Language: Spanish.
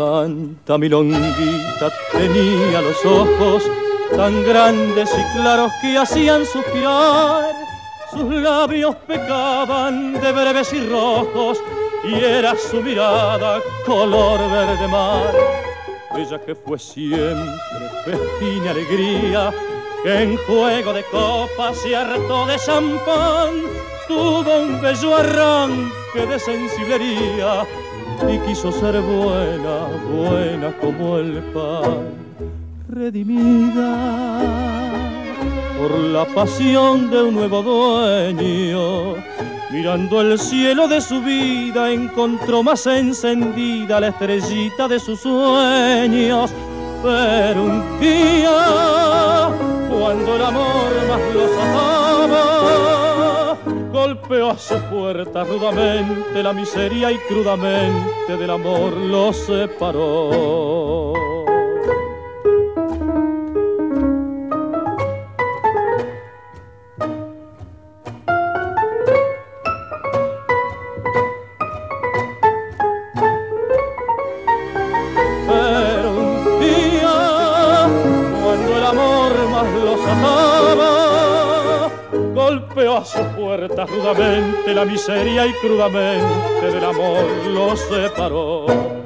Santa milonguita tenía los ojos tan grandes y claros que hacían suspirar. Sus labios pecaban de breves y rojos y era su mirada color verde mar. Ella que fue siempre festín y alegría, que en juego de copas se hartó de champán, tuvo un bello arranque de sensiblería y quiso ser buena, buena como el pan, redimida por la pasión de un nuevo dueño. Mirando el cielo de su vida encontró más encendida la estrellita de sus sueños. Pero un día, cuando el amor más los amaba, golpeó a su puerta rudamente la miseria y crudamente del amor los separó. Pero un día, cuando el amor más los amaba, a su puerta rudamente la miseria y crudamente del amor los separó.